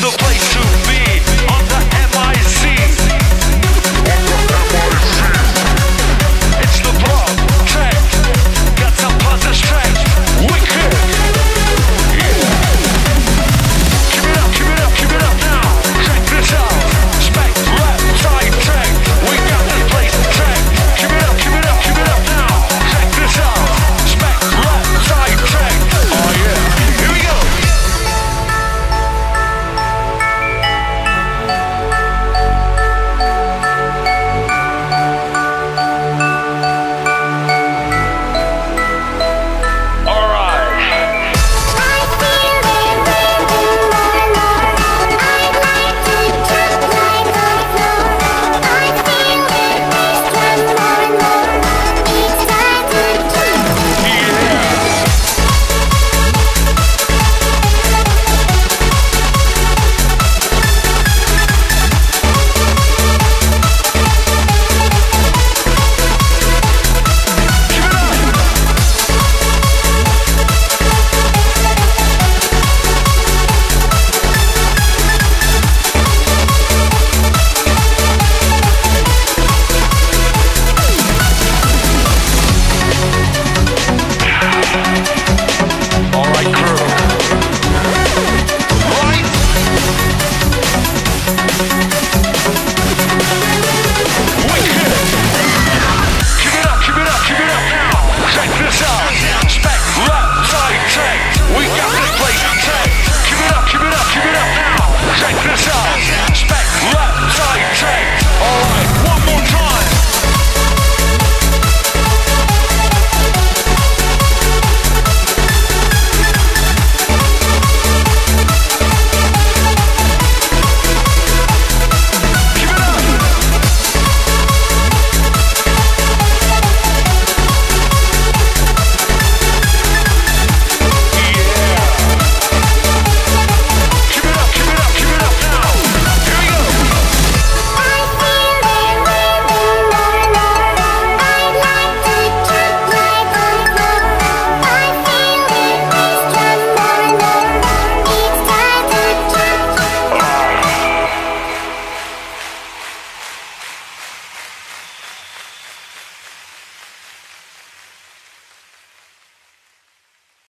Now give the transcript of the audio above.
the place to